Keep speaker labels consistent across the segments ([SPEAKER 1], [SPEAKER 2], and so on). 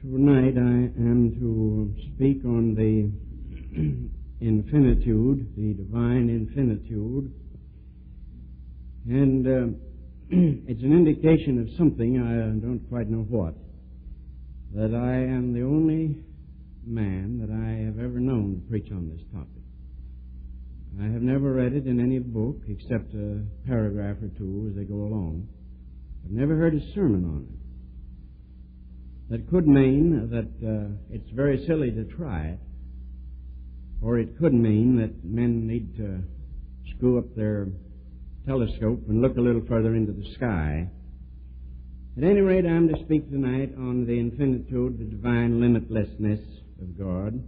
[SPEAKER 1] Tonight I am to speak on the infinitude, the divine infinitude, and uh, it's an indication of something, I don't quite know what, that I am the only man that I have ever known to preach on this topic. I have never read it in any book except a paragraph or two as they go along. I've never heard a sermon on it. That could mean that uh, it's very silly to try it, or it could mean that men need to screw up their telescope and look a little further into the sky. At any rate, I'm to speak tonight on the infinitude, the divine limitlessness of God.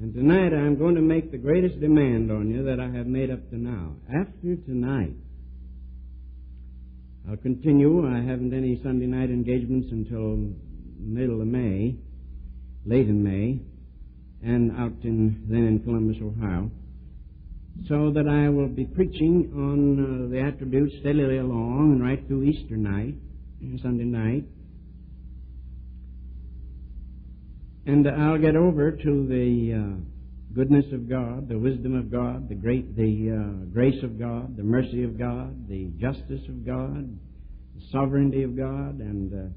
[SPEAKER 1] And tonight I'm going to make the greatest demand on you that I have made up to now. After tonight, I'll continue. I haven't any Sunday night engagements until middle of May, late in May, and out in then in Columbus, Ohio. So that I will be preaching on uh, the attributes steadily along and right through Easter night, Sunday night. And I'll get over to the uh, goodness of God, the wisdom of God, the great, the uh, grace of God, the mercy of God, the justice of God, sovereignty of God, and uh,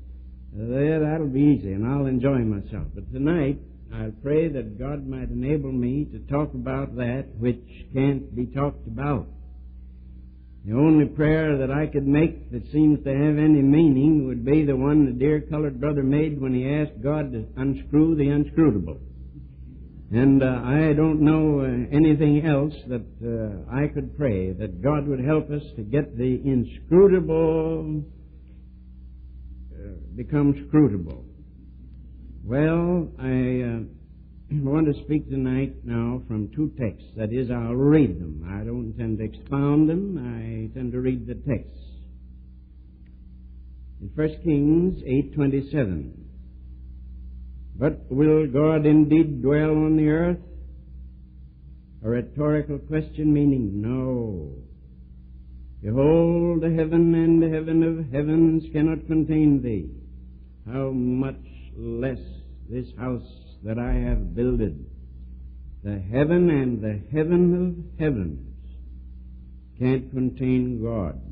[SPEAKER 1] there, that'll be easy, and I'll enjoy myself. But tonight, I pray that God might enable me to talk about that which can't be talked about. The only prayer that I could make that seems to have any meaning would be the one the dear colored brother made when he asked God to unscrew the unscrutable. And uh, I don't know uh, anything else that uh, I could pray that God would help us to get the inscrutable uh, become scrutable. Well, I uh, want to speak tonight now from two texts. That is, I'll read them. I don't intend to expound them. I intend to read the texts. In 1 Kings 8:27. But will God indeed dwell on the earth? A rhetorical question meaning no. Behold, the heaven and the heaven of heavens cannot contain thee. How much less this house that I have builded. The heaven and the heaven of heavens can't contain God.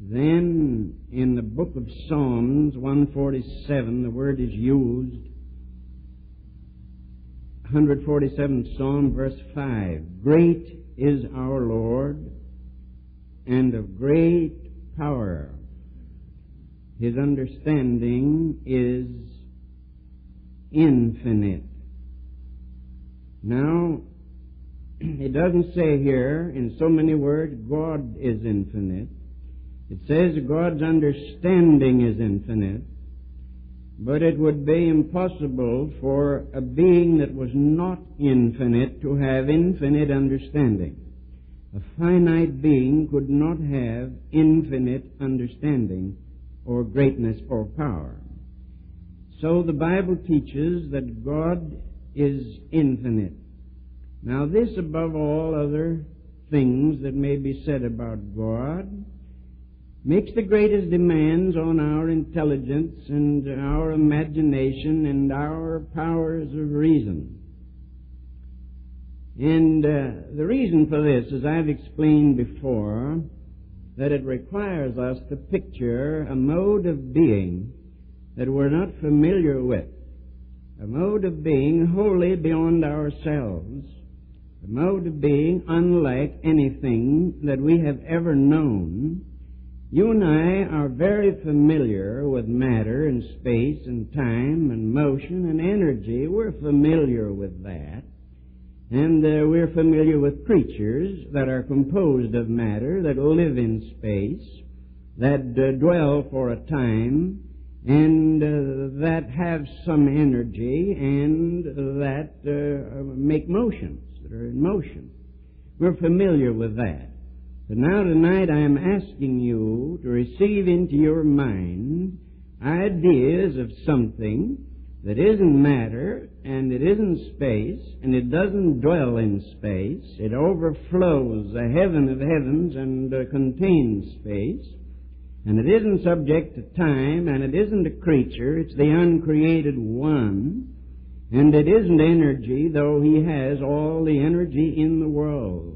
[SPEAKER 1] Then in the book of Psalms 147, the word is used. 147 Psalm verse 5. Great is our Lord and of great power. His understanding is infinite. Now, it doesn't say here in so many words, God is infinite. It says God's understanding is infinite, but it would be impossible for a being that was not infinite to have infinite understanding. A finite being could not have infinite understanding or greatness or power. So the Bible teaches that God is infinite. Now this above all other things that may be said about God makes the greatest demands on our intelligence and our imagination and our powers of reason. And uh, the reason for this, as I've explained before, that it requires us to picture a mode of being that we're not familiar with, a mode of being wholly beyond ourselves, a mode of being unlike anything that we have ever known. You and I are very familiar with matter and space and time and motion and energy. We're familiar with that. And uh, we're familiar with creatures that are composed of matter, that live in space, that uh, dwell for a time, and uh, that have some energy, and that uh, make motions, that are in motion. We're familiar with that. But now tonight I am asking you to receive into your mind ideas of something that isn't matter and it isn't space and it doesn't dwell in space. It overflows the heaven of heavens and uh, contains space. And it isn't subject to time, and it isn't a creature, it's the uncreated one. And it isn't energy, though he has all the energy in the world.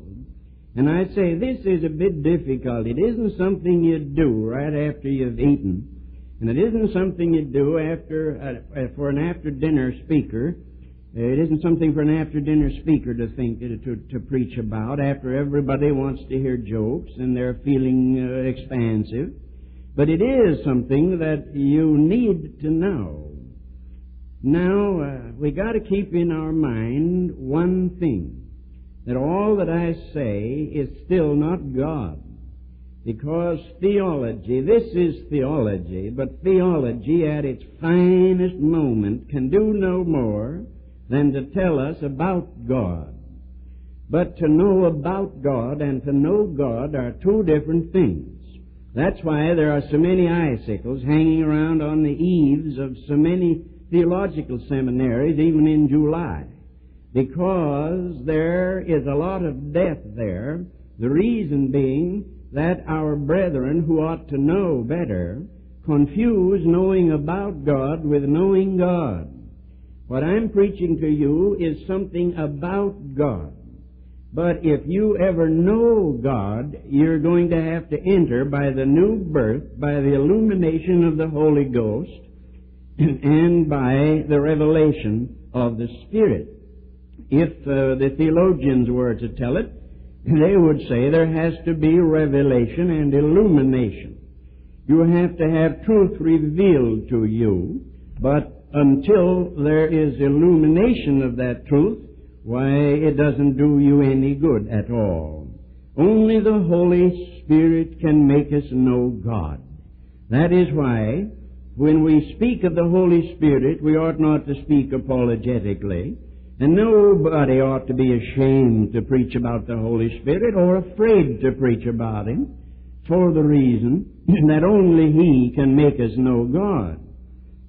[SPEAKER 1] And I say this is a bit difficult. It isn't something you do right after you've eaten. And it isn't something you do after, uh, for an after dinner speaker. It isn't something for an after dinner speaker to think, uh, to, to preach about after everybody wants to hear jokes and they're feeling uh, expansive. But it is something that you need to know. Now, uh, we got to keep in our mind one thing that all that I say is still not God. Because theology, this is theology, but theology at its finest moment can do no more than to tell us about God. But to know about God and to know God are two different things. That's why there are so many icicles hanging around on the eaves of so many theological seminaries, even in July, because there is a lot of death there. The reason being that our brethren who ought to know better confuse knowing about God with knowing God. What I'm preaching to you is something about God. But if you ever know God, you're going to have to enter by the new birth, by the illumination of the Holy Ghost, and by the revelation of the Spirit. If uh, the theologians were to tell it, they would say there has to be revelation and illumination. You have to have truth revealed to you, but until there is illumination of that truth, why, it doesn't do you any good at all. Only the Holy Spirit can make us know God. That is why when we speak of the Holy Spirit, we ought not to speak apologetically. And nobody ought to be ashamed to preach about the Holy Spirit or afraid to preach about Him for the reason that only He can make us know God.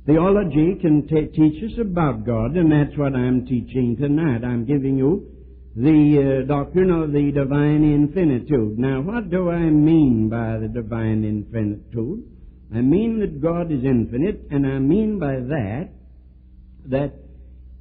[SPEAKER 1] Theology can t- teach us about God, and that's what I'm teaching tonight. I'm giving you the uh, doctrine of the divine infinitude. Now, what do I mean by the divine infinitude? I mean that God is infinite, and I mean by that that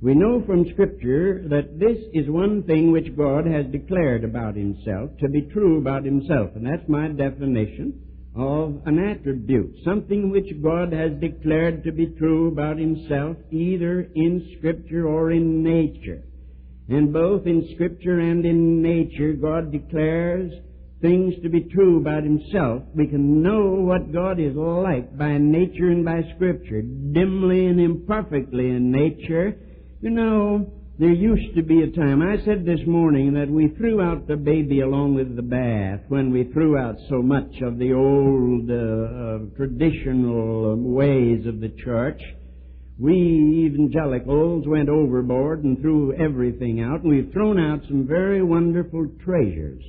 [SPEAKER 1] we know from Scripture that this is one thing which God has declared about Himself to be true about Himself, and that's my definition of an attribute, something which God has declared to be true about Himself, either in Scripture or in nature. And both in Scripture and in nature, God declares things to be true about himself, we can know what God is like by nature and by Scripture, dimly and imperfectly in nature. You know, there used to be a time, I said this morning that we threw out the baby along with the bath when we threw out so much of the old uh, uh, traditional um, ways of the church. We evangelicals went overboard and threw everything out, and we've thrown out some very wonderful treasures.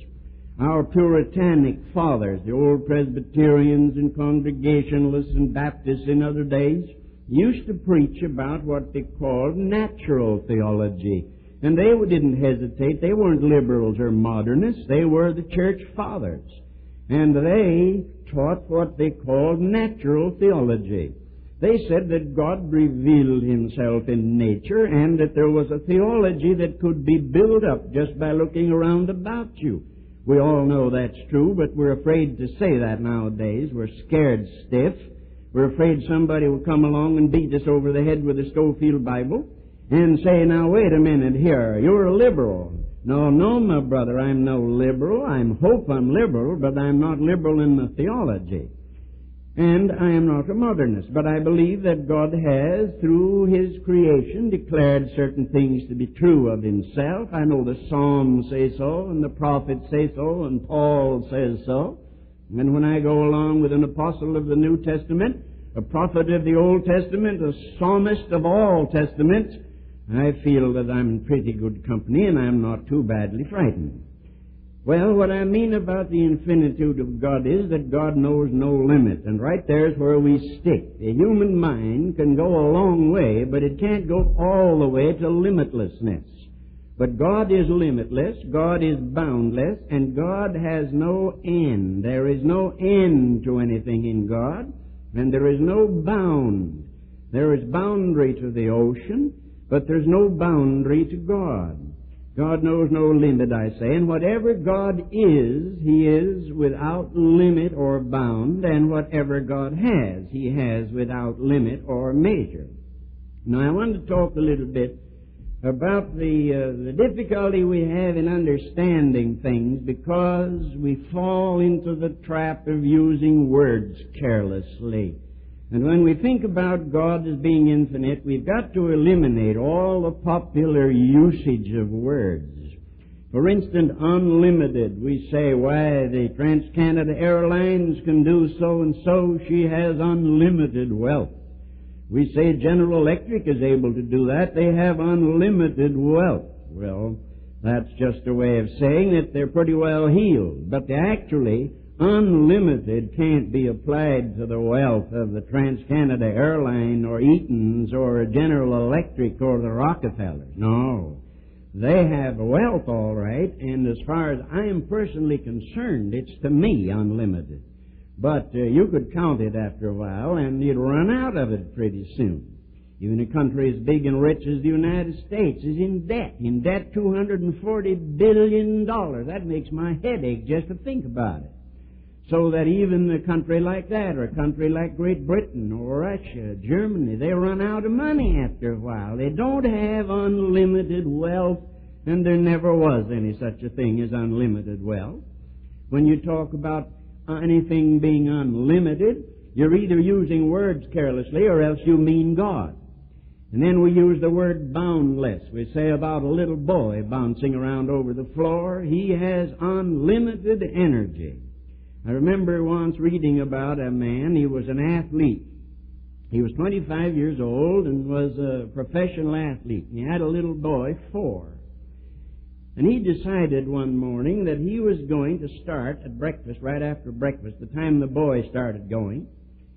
[SPEAKER 1] Our Puritanic fathers, the old Presbyterians and Congregationalists and Baptists in other days, used to preach about what they called natural theology. And they didn't hesitate. They weren't liberals or modernists. They were the church fathers. And they taught what they called natural theology. They said that God revealed himself in nature and that there was a theology that could be built up just by looking around about you. We all know that's true, but we're afraid to say that nowadays. We're scared stiff. We're afraid somebody will come along and beat us over the head with a Scofield Bible and say, now wait a minute here, you're a liberal. No, no, my brother, I'm no liberal. I hope I'm liberal, but I'm not liberal in the theology. And I am not a modernist, but I believe that God has, through His creation, declared certain things to be true of Himself. I know the Psalms say so, and the prophets say so, and Paul says so. And when I go along with an apostle of the New Testament, a prophet of the Old Testament, a psalmist of all testaments, I feel that I'm in pretty good company and I'm not too badly frightened. Well, what I mean about the infinitude of God is that God knows no limit, and right there is where we stick. The human mind can go a long way, but it can't go all the way to limitlessness. But God is limitless, God is boundless, and God has no end. There is no end to anything in God, and there is no bound. There is boundary to the ocean, but there's no boundary to God. God knows no limit, I say, and whatever God is, He is without limit or bound, and whatever God has, He has without limit or measure. Now I want to talk a little bit about the, uh, the difficulty we have in understanding things because we fall into the trap of using words carelessly. And when we think about God as being infinite, we've got to eliminate all the popular usage of words. For instance, unlimited. We say, why, the Trans-Canada Airlines can do so and so. She has unlimited wealth. We say General Electric is able to do that. They have unlimited wealth. Well, that's just a way of saying that they're pretty well heeled. But actually, unlimited can't be applied to the wealth of the Trans-Canada Airline or Eaton's or General Electric or the Rockefellers. No. They have wealth all right, and as far as I am personally concerned, it's to me unlimited. But uh, you could count it after a while, and you'd run out of it pretty soon. Even a country as big and rich as the United States is in debt. In debt, $240 billion. That makes my head ache just to think about it. So that even a country like that, or a country like Great Britain, or Russia, Germany, they run out of money after a while. They don't have unlimited wealth, and there never was any such a thing as unlimited wealth. When you talk about Uh, anything being unlimited, you're either using words carelessly or else you mean God. And then we use the word boundless. We say about a little boy bouncing around over the floor, he has unlimited energy. I remember once reading about a man, he was an athlete. He was 25 years old and was a professional athlete. He had a little boy, four. And he decided one morning that he was going to start at breakfast, right after breakfast, the time the boy started going.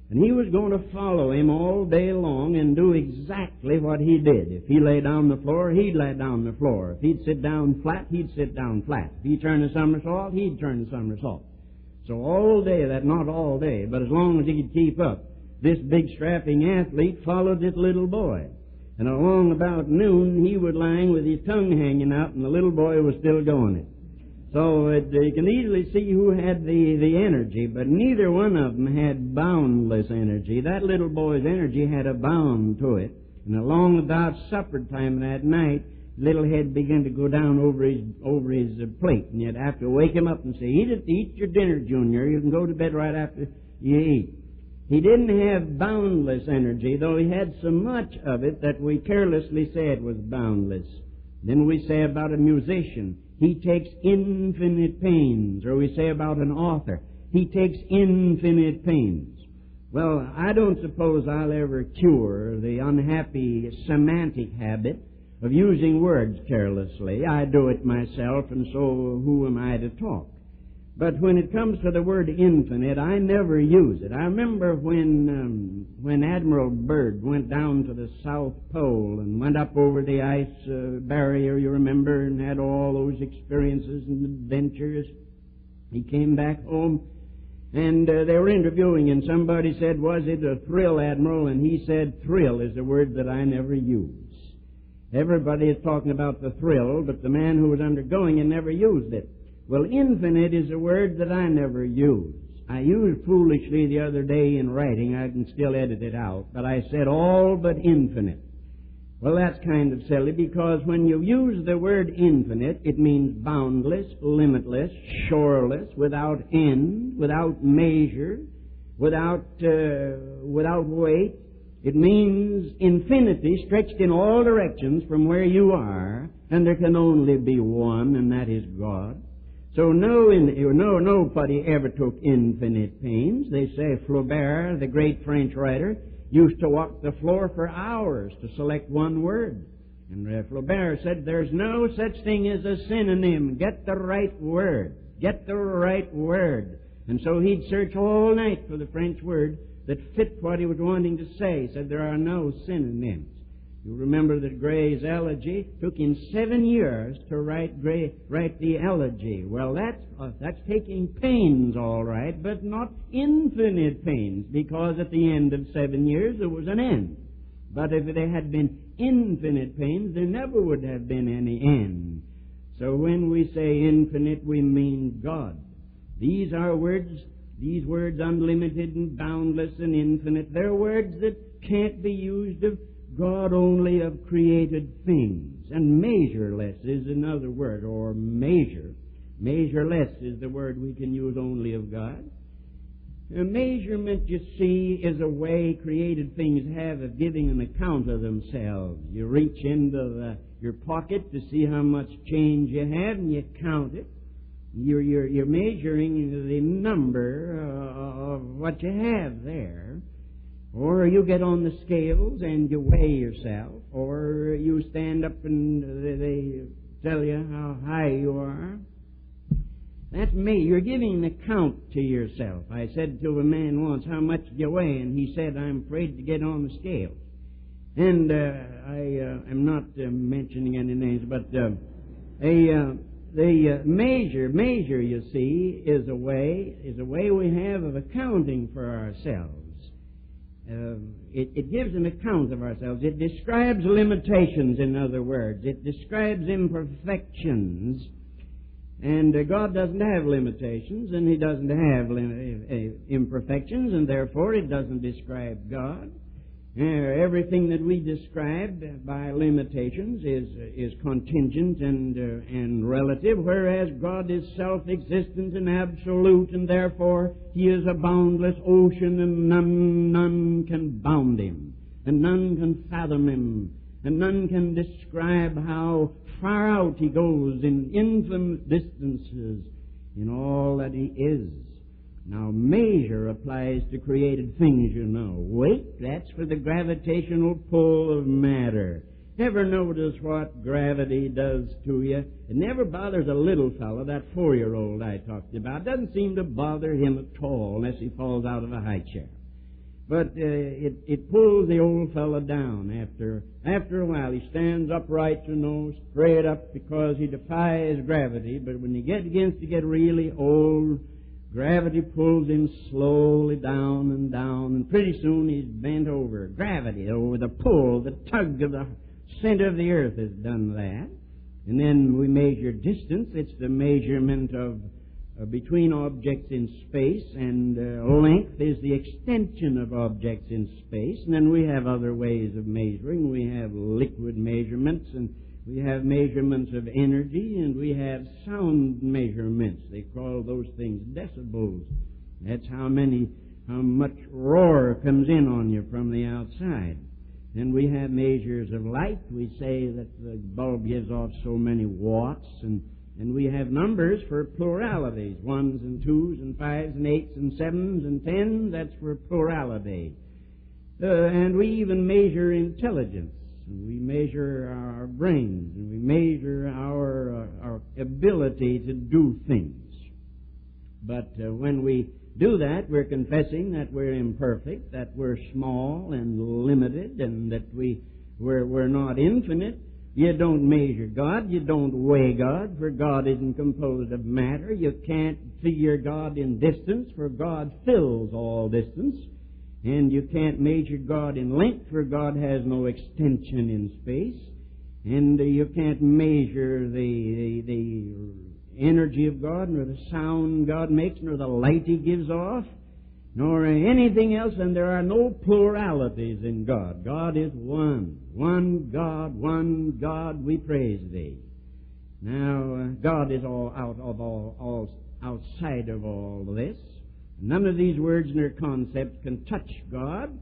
[SPEAKER 1] And he was going to follow him all day long and do exactly what he did. If he lay down the floor, he'd lay down the floor. If he'd sit down flat, he'd sit down flat. If he turned a somersault, he'd turn a somersault. So all day, that not all day, but as long as he could keep up, this big strapping athlete followed this little boy. And along about noon, he was lying with his tongue hanging out, and the little boy was still going it. So it, you can easily see who had the, the energy, but neither one of them had boundless energy. That little boy's energy had a bound to it. And along about supper time that night, little head began to go down over his over his uh, plate, and you'd have to wake him up and say, "Eat it, eat your dinner, Junior. You can go to bed right after you eat." He didn't have boundless energy, though he had so much of it that we carelessly say it was boundless. Then we say about a musician, he takes infinite pains. Or we say about an author, he takes infinite pains. Well, I don't suppose I'll ever cure the unhappy semantic habit of using words carelessly. I do it myself, and so who am I to talk? But when it comes to the word infinite, I never use it. I remember when um, when Admiral Byrd went down to the South Pole and went up over the ice uh, barrier, you remember, and had all those experiences and adventures. He came back home, and uh, they were interviewing, and somebody said, "Was it a thrill, Admiral?" And he said, "Thrill is a word that I never use." Everybody is talking about the thrill, but the man who was undergoing it never used it. Well, infinite is a word that I never use. I used foolishly the other day in writing. I can still edit it out. But I said all but infinite. Well, that's kind of silly because when you use the word infinite, it means boundless, limitless, shoreless, without end, without measure, without, uh, without weight. It means infinity stretched in all directions from where you are, and there can only be one, and that is God. So no, no, nobody ever took infinite pains. They say Flaubert, the great French writer, used to walk the floor for hours to select one word. And Flaubert said, there's no such thing as a synonym. Get the right word. Get the right word. And so he'd search all night for the French word that fit what he was wanting to say. He said there are no synonyms. You remember that Gray's elegy took him seven years to write Gray, write the elegy. Well, that's uh, that's taking pains, all right, but not infinite pains, because at the end of seven years there was an end. But if there had been infinite pains, there never would have been any end. So when we say infinite, we mean God. These are words, these words unlimited and boundless and infinite, they're words that can't be used of God only of created things. And measureless is another word, or measure. Measureless is the word we can use only of God. A measurement, you see, is a way created things have of giving an account of themselves. You reach into the, your pocket to see how much change you have, and you count it. You're, you're, you're measuring the number uh, of what you have there. Or you get on the scales and you weigh yourself, or you stand up and they tell you how high you are. That's me. You're giving an account to yourself. I said to a man once, how much do you weigh? And he said, I'm afraid to get on the scales. And uh, I uh, am not uh, mentioning any names, but uh, a, uh, the uh, measure, measure, you see, is a way, is a way we have of accounting for ourselves. Uh, it, it, gives an account of ourselves. It describes limitations, in other words. It describes imperfections. And uh, God doesn't have limitations, and He doesn't have lim- uh, imperfections, and therefore it doesn't describe God. Uh, everything that we describe by limitations is is contingent and uh, and relative, whereas God is self-existent and absolute, and therefore He is a boundless ocean, and none none can bound Him, and none can fathom Him, and none can describe how far out He goes in infinite distances in all that He is. Now, measure applies to created things, you know. Weight, that's for the gravitational pull of matter. Ever notice what gravity does to you? It never bothers a little fellow, that four-year-old I talked about. Doesn't seem to bother him at all unless he falls out of a high chair. But uh, it, it pulls the old fellow down after after a while. He stands upright, you know, straight up because he defies gravity. But when he gets, begins to get really old, Gravity pulls him slowly down and down, and pretty soon he's bent over. Gravity, over the pull, the tug of the center of the earth has done that. And then we measure distance. It's the measurement of uh, between objects in space, and uh, length is the extension of objects in space. And then we have other ways of measuring. We have liquid measurements and we have measurements of energy and we have sound measurements. They call those things decibels. That's how many, how much roar comes in on you from the outside. Then we have measures of light. We say that the bulb gives off so many watts and and we have numbers for pluralities, ones and twos and fives and eights and sevens and tens. That's for plurality. Uh, and we even measure intelligence and we measure our brains, and we measure our, uh, our ability to do things. But uh, when we do that, we're confessing that we're imperfect, that we're small and limited, and that we, we're, we're not infinite. You don't measure God. You don't weigh God, for God isn't composed of matter. You can't figure God in distance, for God fills all distance. And you can't measure God in length, for God has no extension in space. And you can't measure the, the, the energy of God, nor the sound God makes, nor the light He gives off, nor anything else, and there are no pluralities in God. God is one. One God, one God, we praise Thee. Now, uh, God is all out of all, all outside of all this. None of these words their concepts can touch God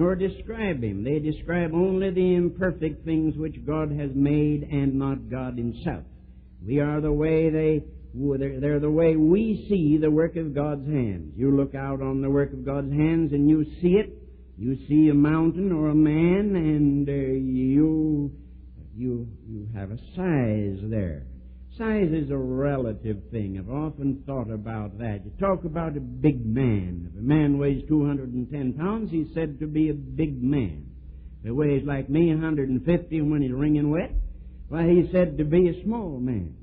[SPEAKER 1] nor describe Him. They describe only the imperfect things which God has made and not God Himself. We are the way they, they're the way we see the work of God's hands. You look out on the work of God's hands and you see it. You see a mountain or a man and uh, you, you, you have a size there. Size is a relative thing. I've often thought about that. You talk about a big man. If a man weighs 210 pounds, he's said to be a big man. If he weighs like me, 150 when he's wringing wet, why, he's said to be a small man.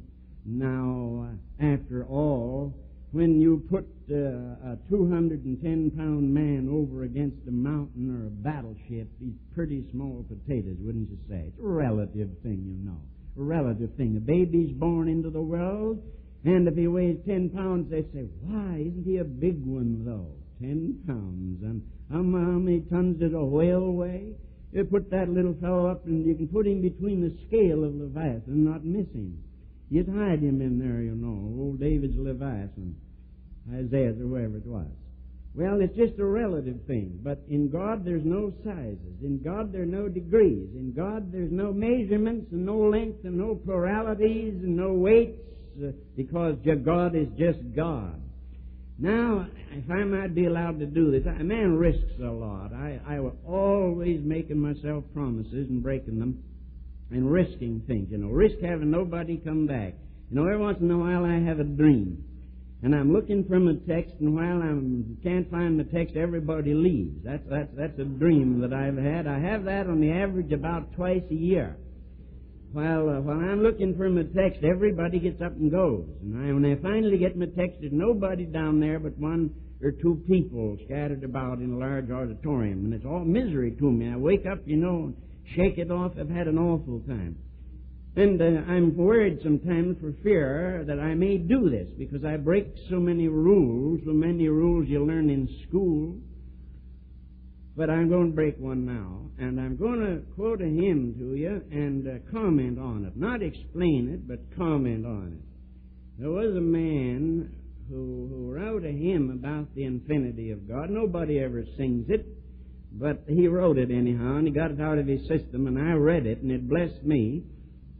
[SPEAKER 1] Now, uh, after all, when you put uh, a 210 pound man over against a mountain or a battleship, he's pretty small potatoes, wouldn't you say? It's a relative thing, you know. Relative thing. A baby's born into the world, and if he weighs 10 pounds, they say, why, isn't he a big one, though? 10 pounds. And how many tons did a whale weigh? You put that little fellow up, and you can put him between the scale of Leviathan and not miss him. You'd hide him in there, you know. Old David's Leviathan. Isaiah's or wherever it was. Well, it's just a relative thing. But in God, there's no sizes. In God, there are no degrees. In God, there's no measurements and no length and no pluralities and no weights uh, because God is just God. Now, if I might be allowed to do this, a man risks a lot. I, I was always making myself promises and breaking them and risking things. You know, risk having nobody come back. You know, every once in a while I have a dream. And I'm looking from a text, and while I can't find the text, everybody leaves. That's, that's, that's a dream that I've had. I have that on the average about twice a year. While, uh, while I'm looking for my text, everybody gets up and goes. And I, when I finally get my text, there's nobody down there but one or two people scattered about in a large auditorium. And it's all misery to me. I wake up, you know, and shake it off. I've had an awful time. And uh, I'm worried sometimes for fear that I may do this because I break so many rules, so many rules you learn in school. But I'm going to break one now, and I'm going to quote a hymn to you and uh, comment on it. Not explain it, but comment on it. There was a man who, who wrote a hymn about the infinity of God. Nobody ever sings it, but he wrote it anyhow, and he got it out of his system, and I read it, and it blessed me.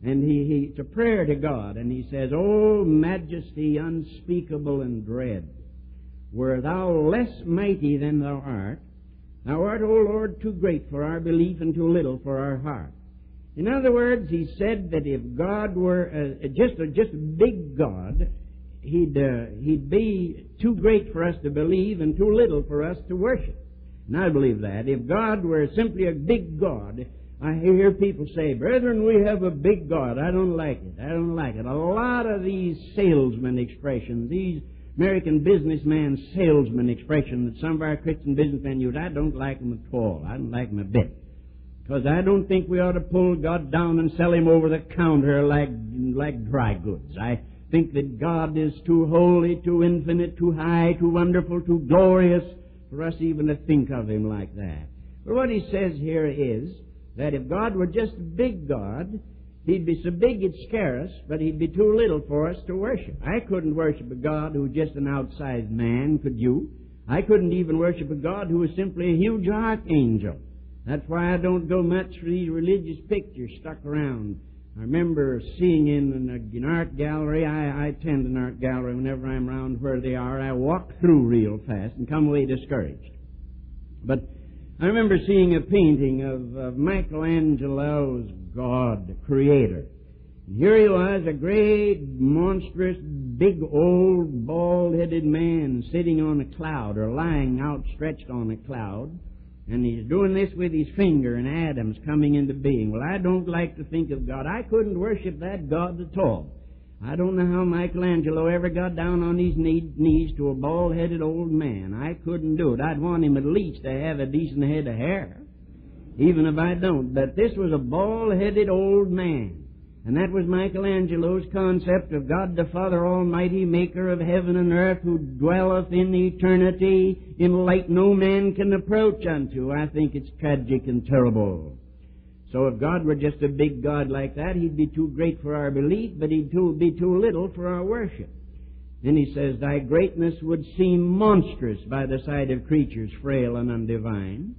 [SPEAKER 1] And he, he, it's a prayer to God, and he says, O majesty unspeakable and dread, were thou less mighty than thou art, thou art, O Lord, too great for our belief and too little for our heart. In other words, he said that if God were uh, just, a, just a big God, he'd, uh, he'd be too great for us to believe and too little for us to worship. And I believe that. If God were simply a big God, I hear people say, Brethren, we have a big God. I don't like it. I don't like it. A lot of these salesman expressions, these American businessman salesman expressions that some of our Christian businessmen use, I don't like them at all. I don't like them a bit. Because I don't think we ought to pull God down and sell him over the counter like, like dry goods. I think that God is too holy, too infinite, too high, too wonderful, too glorious for us even to think of him like that. But what he says here is, that if God were just a big God, He'd be so big it'd scare us, but He'd be too little for us to worship. I couldn't worship a God who was just an outsized man, could you? I couldn't even worship a God who was simply a huge archangel. That's why I don't go much for these religious pictures stuck around. I remember seeing in an, an art gallery, I, I attend an art gallery whenever I'm around where they are. I walk through real fast and come away discouraged. But I remember seeing a painting of, of Michelangelo's God, the Creator. Here he was, a great, monstrous, big, old, bald-headed man sitting on a cloud or lying outstretched on a cloud. And he's doing this with his finger and Adam's coming into being. Well, I don't like to think of God. I couldn't worship that God at all. I don't know how Michelangelo ever got down on his knees to a bald-headed old man. I couldn't do it. I'd want him at least to have a decent head of hair, even if I don't. But this was a bald-headed old man. And that was Michelangelo's concept of God the Father Almighty, maker of heaven and earth, who dwelleth in eternity in light no man can approach unto. I think it's tragic and terrible. So if God were just a big God like that, He'd be too great for our belief, but He'd too, be too little for our worship. Then He says, Thy greatness would seem monstrous by the sight of creatures frail and undivine.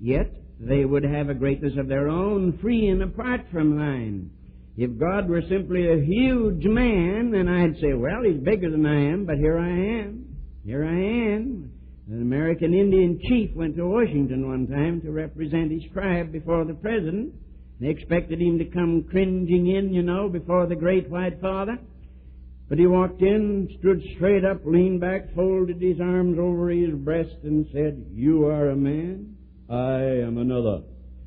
[SPEAKER 1] Yet they would have a greatness of their own, free and apart from thine. If God were simply a huge man, then I'd say, well, he's bigger than I am, but here I am. Here I am. An American Indian chief went to Washington one time to represent his tribe before the president. They expected him to come cringing in, you know, before the great white father. But he walked in, stood straight up, leaned back, folded his arms over his breast, and said, You are a man, I am another.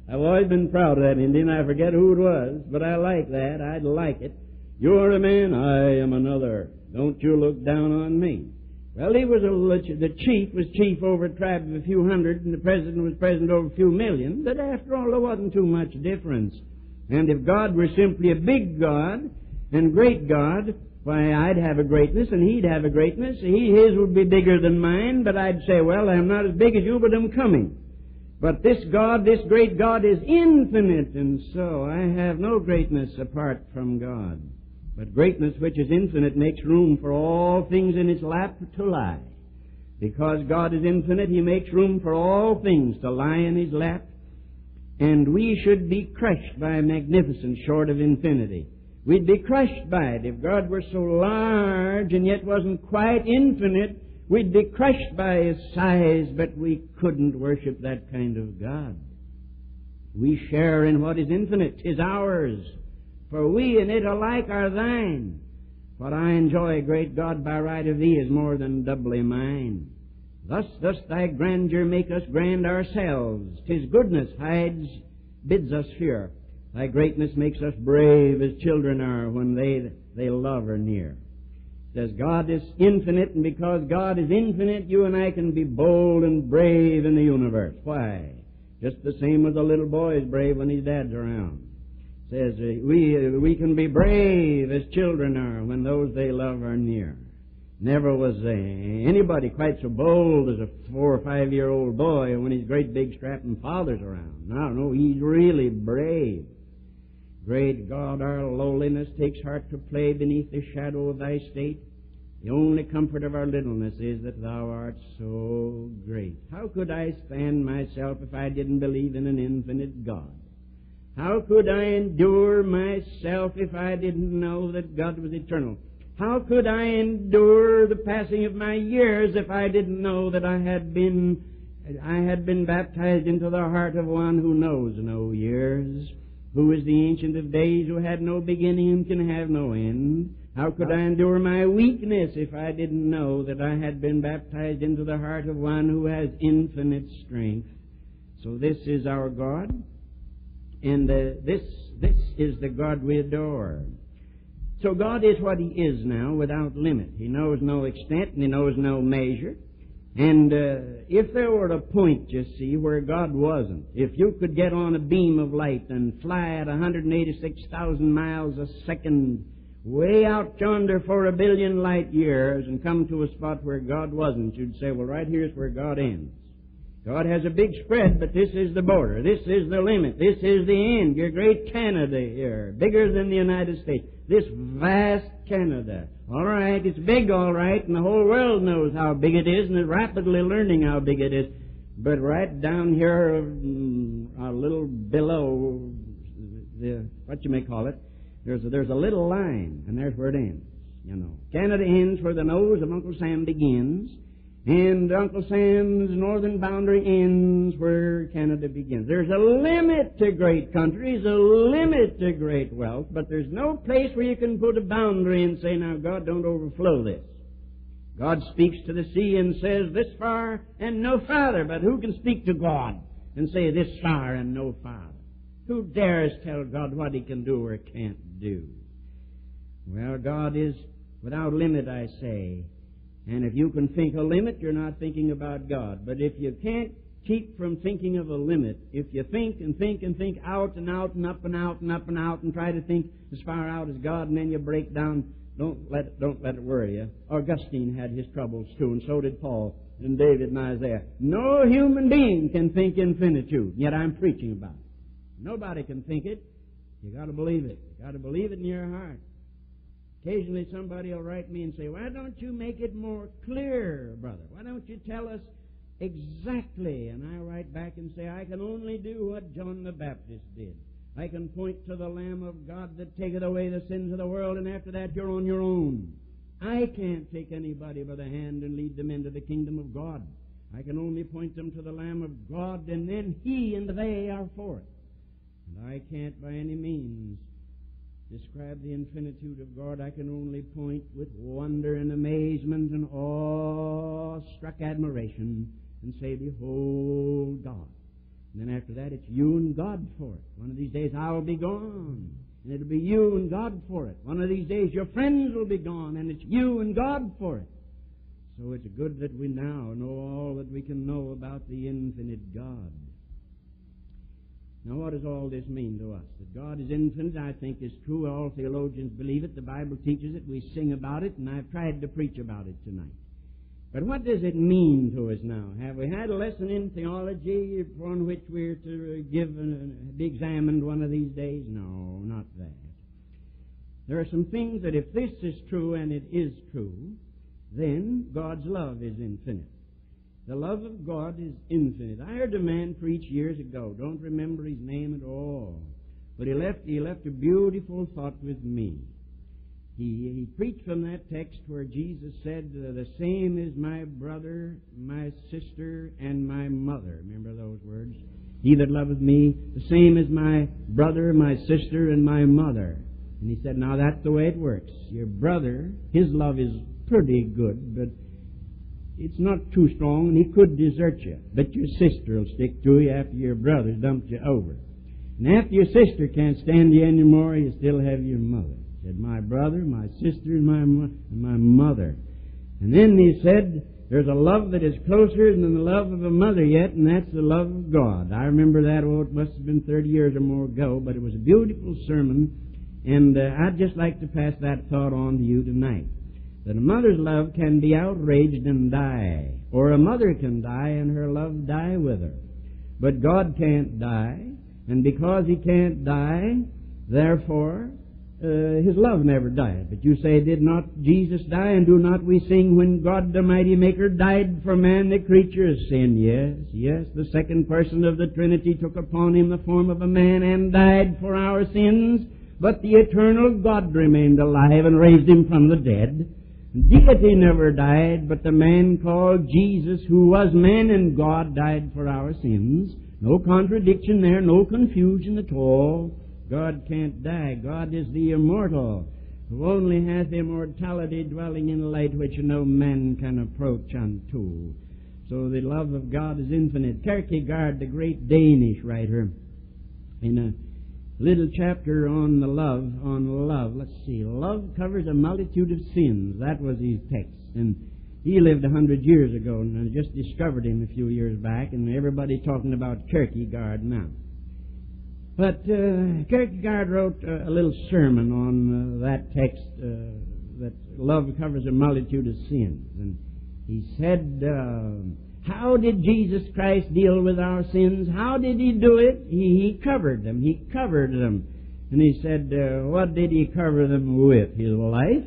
[SPEAKER 1] I've always been proud of that Indian. I forget who it was, but I like that. I'd like it. You're a man, I am another. Don't you look down on me. Well, he was a, the chief was chief over a tribe of a few hundred, and the president was president over a few million. But after all, there wasn't too much difference. And if God were simply a big God and great God, why, I'd have a greatness and he'd have a greatness. He, his would be bigger than mine, but I'd say, well, I'm not as big as you, but I'm coming. But this God, this great God is infinite, and so I have no greatness apart from God. But greatness which is infinite makes room for all things in its lap to lie. Because God is infinite, He makes room for all things to lie in His lap. And we should be crushed by a magnificence short of infinity. We'd be crushed by it. If God were so large and yet wasn't quite infinite, we'd be crushed by His size, but we couldn't worship that kind of God. We share in what is infinite, is ours. For we and it alike are thine. What I enjoy, great God, by right of thee is more than doubly mine. Thus dost thy grandeur make us grand ourselves. Tis goodness hides, bids us fear. Thy greatness makes us brave as children are when they, they love are near. Says God is infinite, and because God is infinite, you and I can be bold and brave in the universe. Why? Just the same as a little boy is brave when his dad's around says we we can be brave as children are when those they love are near. Never was uh, anybody quite so bold as a four or five year old boy when his great big strapping father's around. No, no, he's really brave. Great God, our lowliness takes heart to play beneath the shadow of thy state. The only comfort of our littleness is that thou art so great. How could I stand myself if I didn't believe in an infinite God? How could I endure myself if I didn't know that God was eternal? How could I endure the passing of my years if I didn't know that I had been I had been baptized into the heart of one who knows no years, who is the ancient of days, who had no beginning and can have no end? How could I endure my weakness if I didn't know that I had been baptized into the heart of one who has infinite strength? So this is our God. And this, this is the God we adore. So God is what He is now without limit. He knows no extent and He knows no measure. And uh, if there were a point, you see, where God wasn't, if you could get on a beam of light and fly at 186,000 miles a second way out yonder for a billion light years and come to a spot where God wasn't, you'd say, well, right here's where God ends. God has a big spread, but this is the border. This is the limit. This is the end. Your great Canada here, bigger than the United States. This vast Canada. All right, it's big, all right, and the whole world knows how big it is, and is rapidly learning how big it is. But right down here, mm, a little below the what you may call it, there's a, there's a little line, and there's where it ends. You know, Canada ends where the nose of Uncle Sam begins and Uncle Sam's northern boundary ends where Canada begins. There's a limit to great countries, a limit to great wealth, but there's no place where you can put a boundary and say, now God, don't overflow this. God speaks to the sea and says, this far and no farther, but who can speak to God and say, this far and no farther? Who dares tell God what he can do or can't do? Well, God is without limit, I say, and if you can think a limit, you're not thinking about God. But if you can't keep from thinking of a limit, if you think and think and think out and out and up and out and up and out and try to think as far out as God and then you break down, don't let it, don't let it worry you. Augustine had his troubles too, and so did Paul and David and Isaiah. No human being can think infinitude, yet I'm preaching about it. Nobody can think it. You gotta believe it. You gotta believe it in your heart. Occasionally somebody will write me and say, Why don't you make it more clear, brother? Why don't you tell us exactly? And I write back and say, I can only do what John the Baptist did. I can point to the Lamb of God that taketh away the sins of the world, and after that you're on your own. I can't take anybody by the hand and lead them into the kingdom of God. I can only point them to the Lamb of God, and then He and they are for it. And I can't by any means describe the infinitude of God, I can only point with wonder and amazement and awe-struck admiration and say, Behold God. And then after that, it's you and God for it. One of these days, I'll be gone. And it'll be you and God for it. One of these days, your friends will be gone, and it's you and God for it. So it's good that we now know all that we can know about the infinite God. Now, what does all this mean to us? That God is infinite, I think, is true. All theologians believe it. The Bible teaches it. We sing about it, and I've tried to preach about it tonight. But what does it mean to us now? Have we had a lesson in theology upon which we're to give be examined one of these days? No, not that. There are some things that if this is true, and it is true, then God's love is infinite. The love of God is infinite. I heard a man preach years ago. Don't remember his name at all. But he left, he left a beautiful thought with me. He, he preached from that text where Jesus said, The same is my brother, my sister, and my mother. Remember those words? He that loveth me, the same is my brother, my sister, and my mother. And he said, Now that's the way it works. Your brother, his love is pretty good, but it's not too strong, and he could desert you. But your sister will stick to you after your brother's dumped you over. And after your sister can't stand you anymore, you still have your mother said, My brother, my sister, and my, and my mother. And then he said, There's a love that is closer than the love of a mother yet, and that's the love of God. I remember that, oh, it must have been 30 years or more ago, but it was a beautiful sermon, and uh, I'd just like to pass that thought on to you tonight. That a mother's love can be outraged and die, or a mother can die and her love die with her. But God can't die, and because He can't die, therefore, uh, his love never died. But you say, did not Jesus die? And do not we sing, when God the mighty Maker died for man, the creature's sin? Yes, yes, the second person of the Trinity took upon him the form of a man and died for our sins. But the eternal God remained alive and raised him from the dead. Deity never died, but the man called Jesus, who was man and God, died for our sins. No contradiction there, no confusion at all. God can't die. God is the immortal, who only has immortality dwelling in light which no man can approach unto. So the love of God is infinite. Kierkegaard, the great Danish writer, in a little chapter on the love, on love, let's see, love covers a multitude of sins. That was his text. And he lived a hundred years ago, and I just discovered him a few years back, and everybody talking about Kierkegaard now. But uh, Kierkegaard wrote uh, a little sermon on uh, that text uh, that love covers a multitude of sins. And he said, uh, How did Jesus Christ deal with our sins? How did he do it? He, he covered them. He covered them. And he said, uh, What did he cover them with? His life?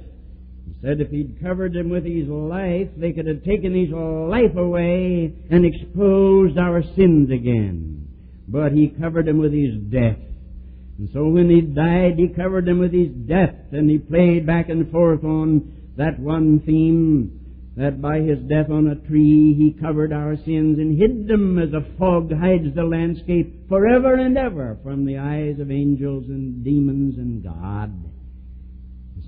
[SPEAKER 1] He said if he'd covered them with his life, they could have taken his life away and exposed our sins again but he covered them with his death. And so when he died, he covered them with his death, and he played back and forth on that one theme that by his death on a tree he covered our sins and hid them as a fog hides the landscape forever and ever from the eyes of angels and demons and God.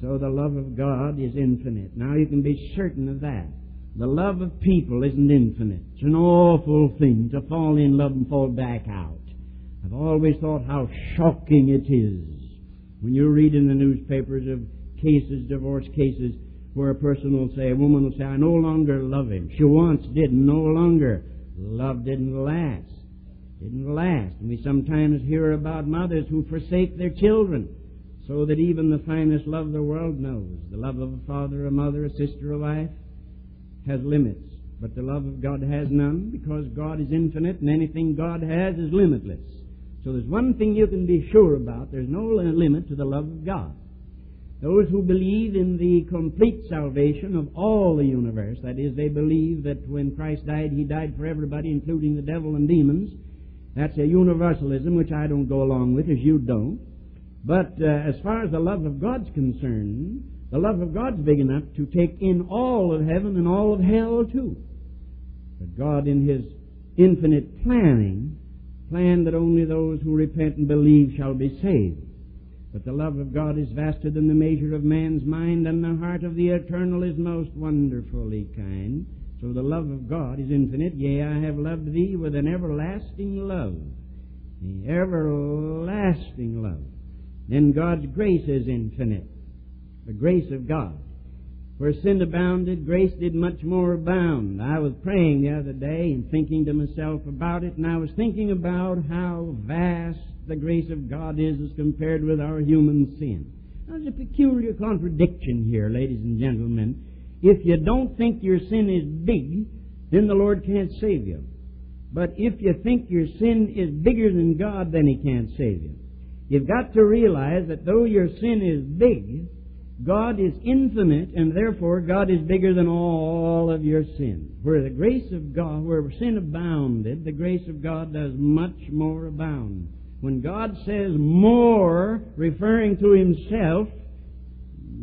[SPEAKER 1] So the love of God is infinite. Now you can be certain of that. The love of people isn't infinite. It's an awful thing to fall in love and fall back out. I've always thought how shocking it is when you read in the newspapers of cases, divorce cases, where a person will say, a woman will say, I no longer love him. She once did, no longer. Love didn't last. Didn't last. And we sometimes hear about mothers who forsake their children so that even the finest love the world knows, the love of a father, a mother, a sister, a wife, has limits, but the love of God has none because God is infinite and anything God has is limitless. So there's one thing you can be sure about. There's no limit to the love of God. Those who believe in the complete salvation of all the universe, that is, they believe that when Christ died, He died for everybody, including the devil and demons. That's a universalism which I don't go along with, as you don't. But uh, as far as the love of God's concerned, the love of God's big enough to take in all of heaven and all of hell too. But God, in His infinite planning, planned that only those who repent and believe shall be saved. But the love of God is vaster than the measure of man's mind, and the heart of the eternal is most wonderfully kind. So the love of God is infinite. Yea, I have loved thee with an everlasting love. The everlasting love. Then God's grace is infinite. The grace of God. Where sin abounded, grace did much more abound. I was praying the other day and thinking to myself about it, and I was thinking about how vast the grace of God is as compared with our human sin. There's a peculiar contradiction here, ladies and gentlemen. If you don't think your sin is big, then the Lord can't save you. But if you think your sin is bigger than God, then He can't save you. You've got to realize that though your sin is big, God is infinite, and therefore God is bigger than all of your sin. Where the grace of God, where sin abounded, the grace of God does much more abound. When God says more, referring to Himself,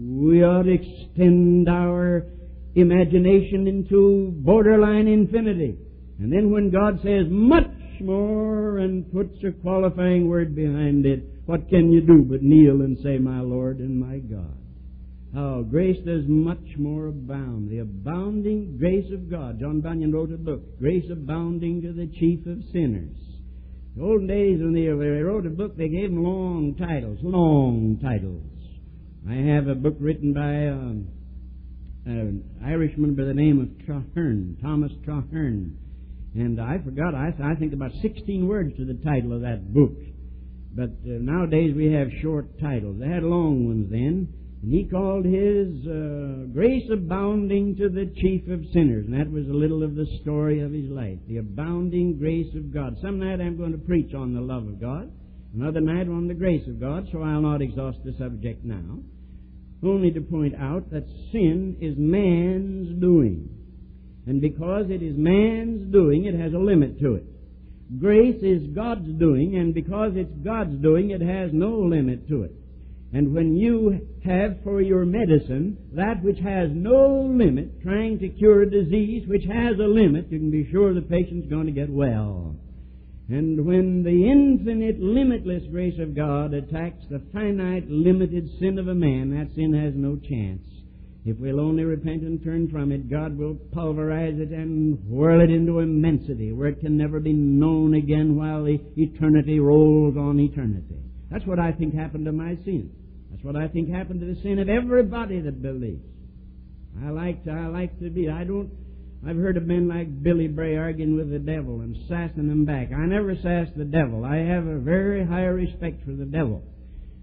[SPEAKER 1] we ought to extend our imagination into borderline infinity. And then when God says much more and puts a qualifying word behind it, what can you do but kneel and say, My Lord and my God? Oh, grace does much more abound. The abounding grace of God. John Bunyan wrote a book, Grace Abounding to the Chief of Sinners. The olden days when they wrote a book, they gave them long titles, long titles. I have a book written by um, an Irishman by the name of Traherne, Thomas Traherne. And I forgot, I, I think about 16 words to the title of that book. But uh, nowadays we have short titles. They had long ones then. And he called his uh, Grace Abounding to the Chief of Sinners. And that was a little of the story of his life. The abounding grace of God. Some night I'm going to preach on the love of God. Another night on the grace of God, so I'll not exhaust the subject now. Only to point out that sin is man's doing. And because it is man's doing, it has a limit to it. Grace is God's doing, and because it's God's doing, it has no limit to it. And when you have for your medicine that which has no limit, trying to cure a disease which has a limit, you can be sure the patient's going to get well. And when the infinite, limitless grace of God attacks the finite, limited sin of a man, that sin has no chance. If we'll only repent and turn from it, God will pulverize it and whirl it into immensity, where it can never be known again while the eternity rolls on eternity. That's what I think happened to my sin. That's what I think happened to the sin of everybody that believes. I like to, I like to be. I don't. I've heard of men like Billy Bray arguing with the devil and sassing him back. I never sass the devil. I have a very high respect for the devil.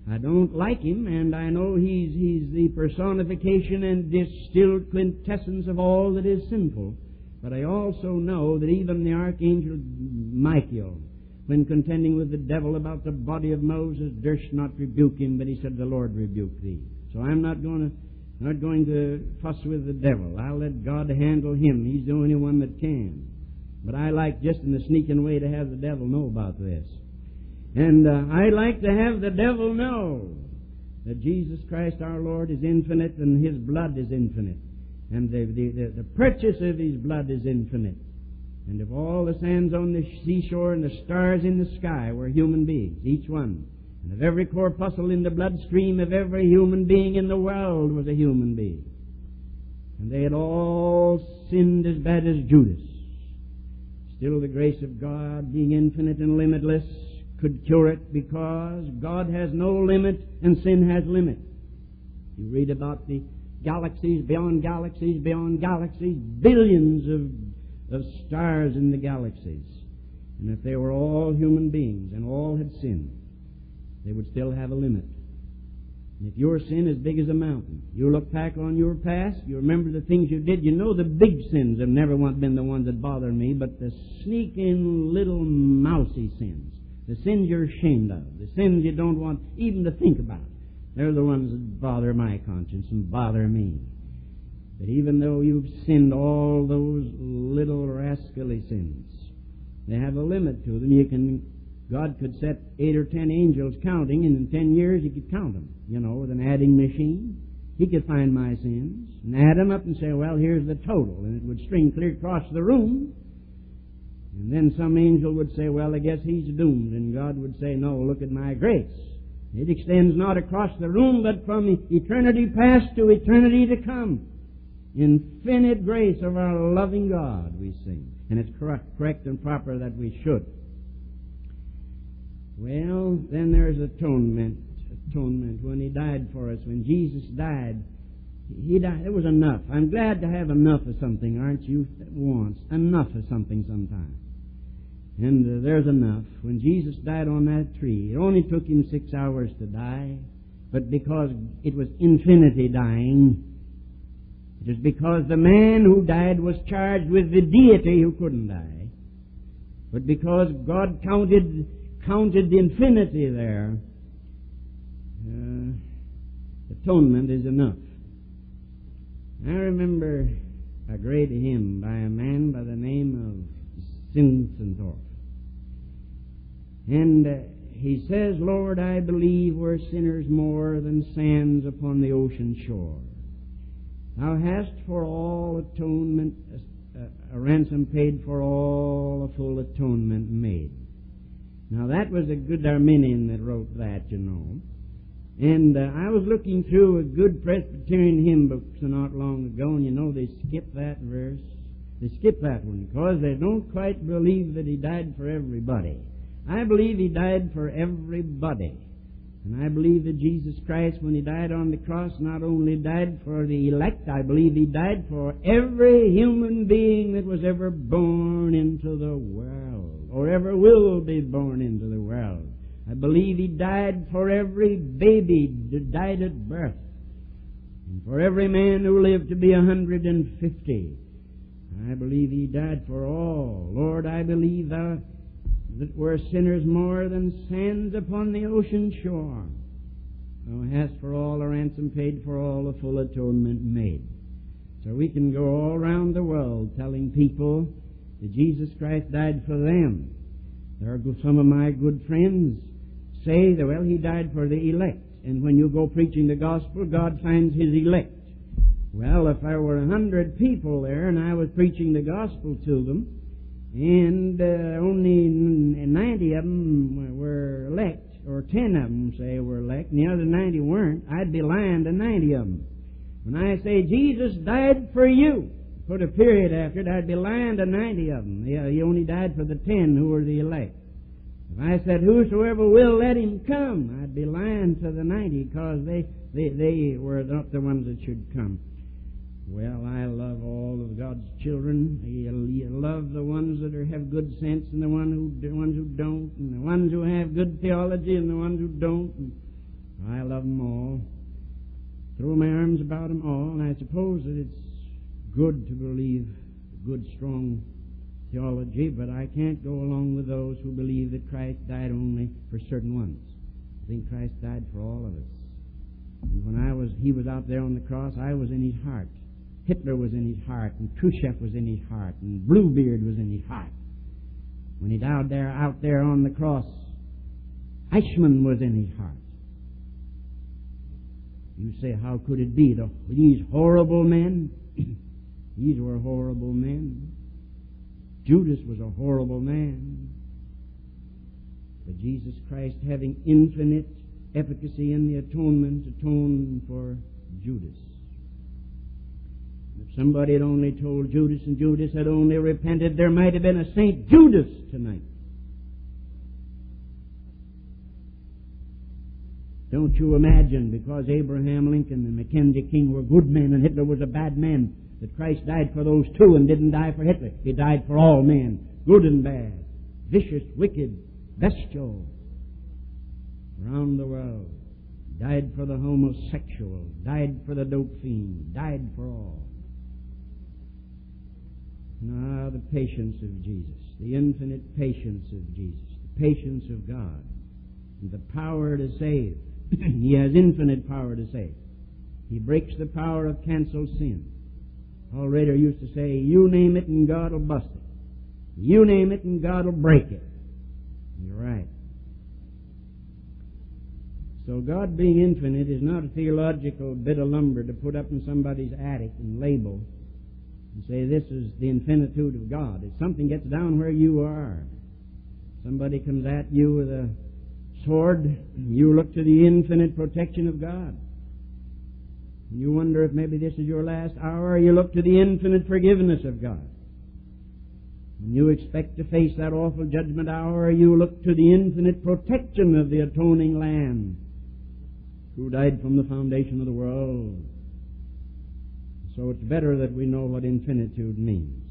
[SPEAKER 1] I don't like him, and I know he's he's the personification and distilled quintessence of all that is sinful. But I also know that even the archangel Michael when contending with the devil about the body of Moses, durst not rebuke him, but he said, The Lord rebuke thee. So I'm not going to not going to fuss with the devil. I'll let God handle him. He's the only one that can. But I like just in a sneaking way to have the devil know about this. And uh, I like to have the devil know that Jesus Christ our Lord is infinite and his blood is infinite. And the, the, the, the purchase of his blood is infinite. And if all the sands on the seashore and the stars in the sky were human beings, each one, and if every corpuscle in the bloodstream of every human being in the world was a human being, and they had all sinned as bad as Judas, still the grace of God, being infinite and limitless, could cure it because God has no limit and sin has limit. You read about the galaxies beyond galaxies beyond galaxies, billions of of stars in the galaxies. And if they were all human beings and all had sinned, they would still have a limit. And if your sin is big as a mountain, you look back on your past, you remember the things you did, you know the big sins have never once been the ones that bother me, but the sneaking little mousy sins, the sins you're ashamed of, the sins you don't want even to think about, they're the ones that bother my conscience and bother me. But even though you've sinned all those little rascally sins, they have a limit to them. You can, God could set eight or ten angels counting, and in ten years He could count them, you know, with an adding machine. He could find my sins and add them up and say, well, here's the total. And it would string clear across the room. And then some angel would say, well, I guess he's doomed. And God would say, no, look at my grace. It extends not across the room, but from eternity past to eternity to come. Infinite grace of our loving God, we sing. And it's correct, correct and proper that we should. Well, then there's atonement. Atonement. When He died for us, when Jesus died, He died. It was enough. I'm glad to have enough of something, aren't you? Once. Enough of something sometimes. And uh, there's enough. When Jesus died on that tree, it only took Him six hours to die, but because it was infinity dying, it is because the man who died was charged with the deity who couldn't die. But because God counted counted the infinity there, uh, atonement is enough. I remember a great hymn by a man by the name of Zinzendorf. And uh, he says, Lord, I believe we're sinners more than sands upon the ocean shore. Thou hast for all atonement, a, a ransom paid for all, a full atonement made. Now that was a good Arminian that wrote that, you know. And uh, I was looking through a good Presbyterian hymn book not long ago, and you know they skip that verse. They skip that one because they don't quite believe that he died for everybody. I believe he died for everybody. And I believe that Jesus Christ, when he died on the cross, not only died for the elect, I believe he died for every human being that was ever born into the world, or ever will be born into the world. I believe he died for every baby that died at birth, and for every man who lived to be a hundred and fifty. I believe he died for all. Lord, I believe thou that were sinners more than sands upon the ocean shore. Oh, Thou hast for all a ransom paid, for all a full atonement made. So we can go all around the world telling people that Jesus Christ died for them. There are some of my good friends say that, well, he died for the elect. And when you go preaching the gospel, God finds his elect. Well, if there were a hundred people there and I was preaching the gospel to them, and uh, only 90 of them were elect, or 10 of them, say, were elect, and the other 90 weren't, I'd be lying to 90 of them. When I say Jesus died for you, put a period after it, I'd be lying to 90 of them. Yeah, he only died for the 10 who were the elect. If I said, whosoever will, let him come, I'd be lying to the 90 because they, they, they were not the ones that should come. Well, I love all of God's children. You love the ones that are, have good sense and the one who, the ones who don't, and the ones who have good theology and the ones who don't. And I love them all. Throw my arms about them all, and I suppose that it's good to believe good, strong theology, but I can't go along with those who believe that Christ died only for certain ones. I think Christ died for all of us. And when I was, he was out there on the cross, I was in his heart. Hitler was in his heart, and Khrushchev was in his heart, and Bluebeard was in his heart. When he died there, out there on the cross, Eichmann was in his heart. You say, how could it be? The, these horrible men, these were horrible men. Judas was a horrible man. But Jesus Christ, having infinite efficacy in the atonement, atoned for Judas. If somebody had only told Judas and Judas had only repented, there might have been a St. Judas tonight. Don't you imagine, because Abraham Lincoln and Mackenzie King were good men and Hitler was a bad man, that Christ died for those two and didn't die for Hitler. He died for all men, good and bad, vicious, wicked, bestial, around the world. Died for the homosexual, died for the dope fiend, died for all. Ah, the patience of Jesus, the infinite patience of Jesus, the patience of God, and the power to save. he has infinite power to save. He breaks the power of canceled sin. Paul Rader used to say, you name it and God will bust it. You name it and God will break it. You're right. So God being infinite is not a theological bit of lumber to put up in somebody's attic and label and say this is the infinitude of God. If something gets down where you are, somebody comes at you with a sword, you look to the infinite protection of God. You wonder if maybe this is your last hour. You look to the infinite forgiveness of God. When you expect to face that awful judgment hour, you look to the infinite protection of the atoning Lamb who died from the foundation of the world. So it's better that we know what infinitude means.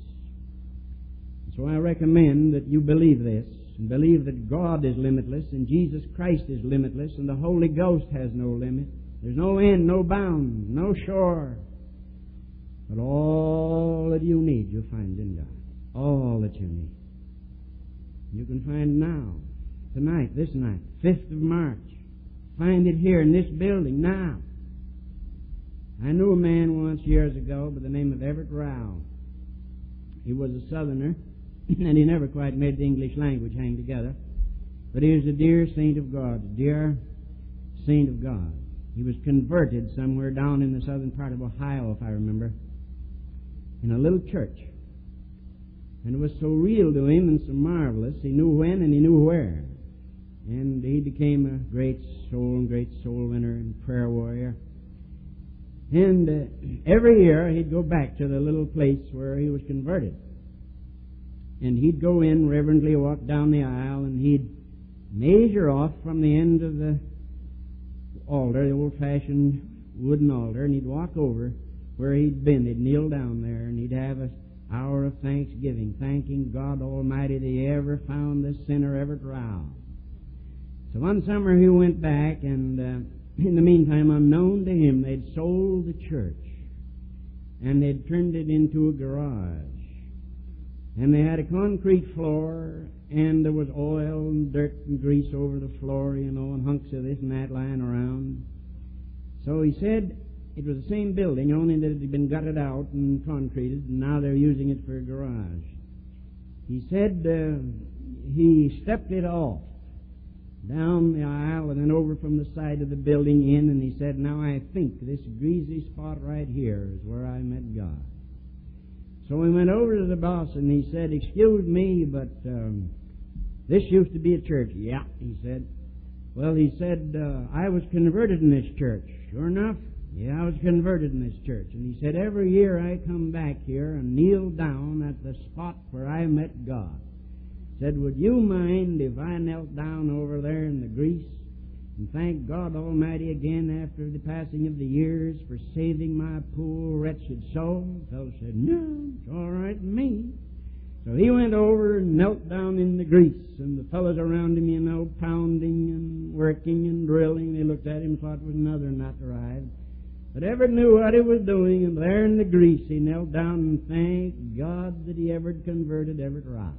[SPEAKER 1] So I recommend that you believe this and believe that God is limitless and Jesus Christ is limitless and the Holy Ghost has no limit. There's no end, no bound, no shore. But all that you need, you'll find in God. All that you need. You can find now, tonight, this night, 5th of March. Find it here in this building now. I knew a man once years ago by the name of Everett Rowell. He was a southerner, and he never quite made the English language hang together. But he was a dear saint of God, a dear saint of God. He was converted somewhere down in the southern part of Ohio, if I remember, in a little church. And it was so real to him and so marvelous, he knew when and he knew where. And he became a great soul and great soul winner and prayer warrior. And uh, every year he'd go back to the little place where he was converted. And he'd go in, reverently walk down the aisle, and he'd measure off from the end of the altar, the old-fashioned wooden altar, and he'd walk over where he'd been. He'd kneel down there, and he'd have an hour of thanksgiving, thanking God Almighty that he ever found this sinner ever drowned. So one summer he went back, and uh, in the meantime, unknown to him, they'd sold the church, and they'd turned it into a garage. And they had a concrete floor, and there was oil and dirt and grease over the floor, you know, and hunks of this and that lying around. So he said it was the same building, only that it had been gutted out and concreted, and now they're using it for a garage. He said uh, he stepped it off down the aisle and then over from the side of the building in, and he said, Now I think this greasy spot right here is where I met God. So we went over to the boss and he said, Excuse me, but um, this used to be a church. Yeah, he said. Well, he said, uh, I was converted in this church. Sure enough, yeah, I was converted in this church. And he said, Every year I come back here and kneel down at the spot where I met God. Said, Would you mind if I knelt down over there in the grease and thank God Almighty again after the passing of the years for saving my poor wretched soul? The fellow said, No, it's all right with me. So he went over and knelt down in the grease, and the fellows around him, you know, pounding and working and drilling. They looked at him and thought it was another nut arrived. But Everett knew what he was doing, and there in the grease he knelt down and thanked God that he ever converted Everett Rowell.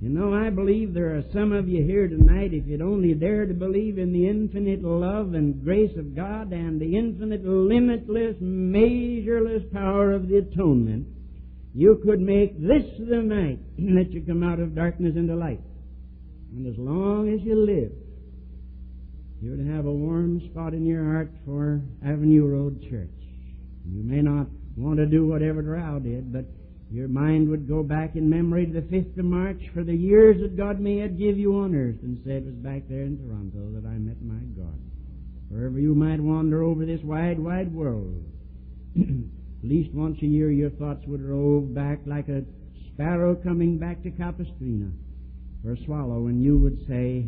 [SPEAKER 1] You know, I believe there are some of you here tonight, if you'd only dare to believe in the infinite love and grace of God and the infinite, limitless, measureless power of the atonement, you could make this the night that you come out of darkness into light. And as long as you live, you would have a warm spot in your heart for Avenue Road Church. You may not want to do what Everett Rowell did, but your mind would go back in memory to the 5th of March for the years that God may have give you on earth and say it was back there in Toronto that I met my God. Wherever you might wander over this wide, wide world, at least once a year your thoughts would rove back like a sparrow coming back to Capistrano for a swallow, and you would say,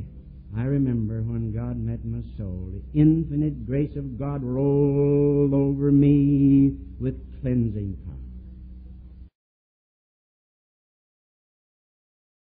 [SPEAKER 1] I remember when God met my soul. The infinite grace of God rolled over me with cleansing power.